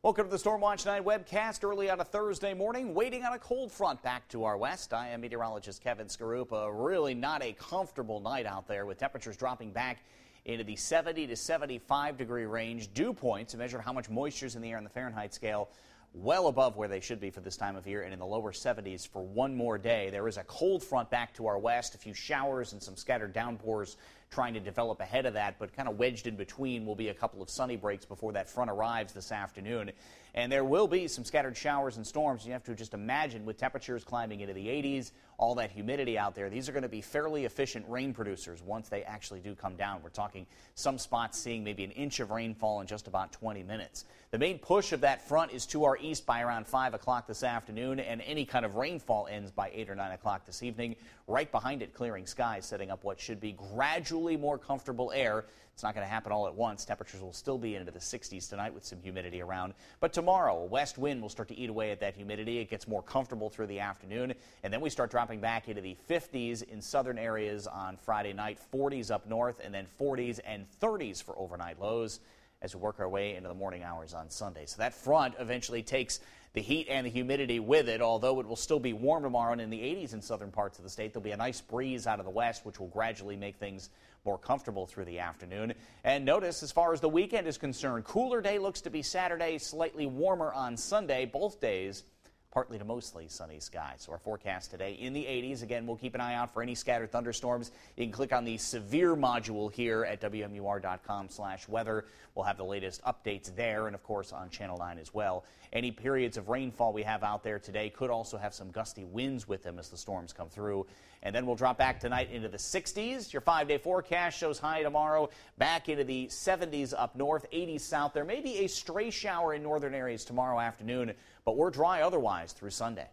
Welcome to the Storm Watch 9 webcast early on a Thursday morning, waiting on a cold front back to our west. I am meteorologist Kevin Skarupa. Really not a comfortable night out there with temperatures dropping back into the 70 to 75 degree range. Dew points measure how much moisture is in the air on the Fahrenheit scale well above where they should be for this time of year and in the lower 70s for one more day. There is a cold front back to our west, a few showers and some scattered downpours trying to develop ahead of that, but kind of wedged in between will be a couple of sunny breaks before that front arrives this afternoon. And there will be some scattered showers and storms. You have to just imagine with temperatures climbing into the 80s, all that humidity out there, these are going to be fairly efficient rain producers once they actually do come down. We're talking some spots seeing maybe an inch of rainfall in just about 20 minutes. The main push of that front is to our east by around 5 o'clock this afternoon, and any kind of rainfall ends by 8 or 9 o'clock this evening. Right behind it, clearing skies, setting up what should be gradual gradually more comfortable air. It's not going to happen all at once. Temperatures will still be into the 60s tonight with some humidity around. But tomorrow, a west wind will start to eat away at that humidity. It gets more comfortable through the afternoon. And then we start dropping back into the 50s in southern areas on Friday night, 40s up north, and then 40s and 30s for overnight lows as we work our way into the morning hours on Sunday. So that front eventually takes the heat and the humidity with it, although it will still be warm tomorrow and in the 80s in southern parts of the state. There'll be a nice breeze out of the west, which will gradually make things more comfortable through the afternoon. And notice, as far as the weekend is concerned, cooler day looks to be Saturday, slightly warmer on Sunday. Both days partly to mostly sunny skies. So our forecast today in the 80s. Again, we'll keep an eye out for any scattered thunderstorms. You can click on the severe module here at WMUR.com slash weather. We'll have the latest updates there and, of course, on Channel 9 as well. Any periods of rainfall we have out there today could also have some gusty winds with them as the storms come through. And then we'll drop back tonight into the 60s. Your five-day forecast shows high tomorrow back into the 70s up north, 80s south. There may be a stray shower in northern areas tomorrow afternoon, but we're dry otherwise through Sunday.